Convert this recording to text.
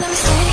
Let me see